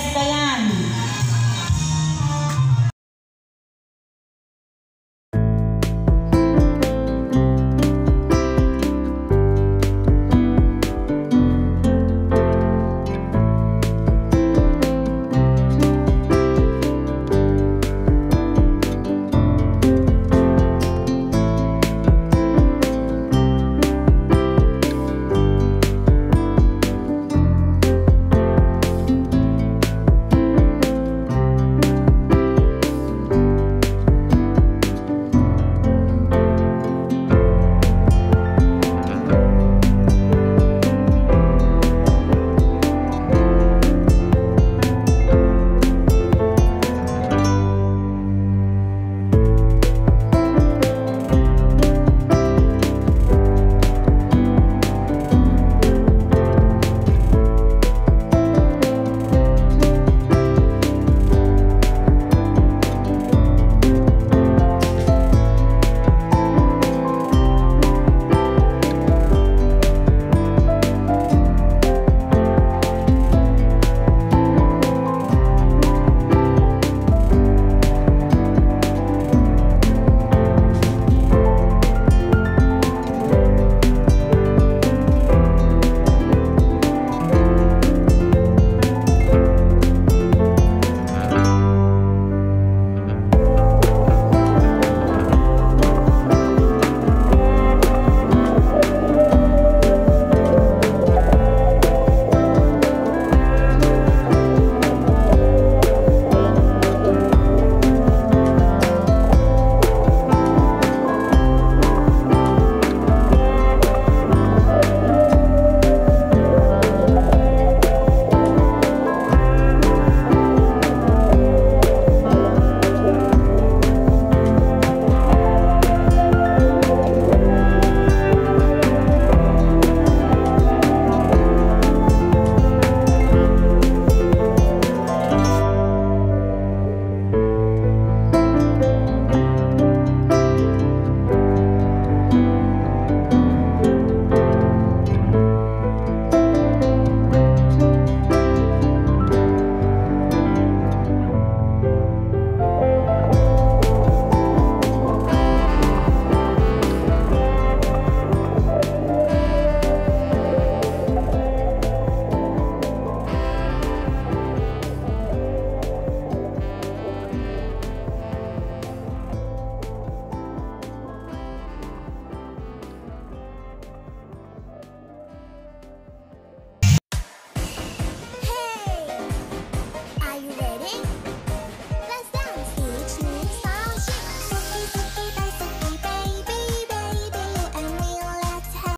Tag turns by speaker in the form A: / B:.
A: Cappuccino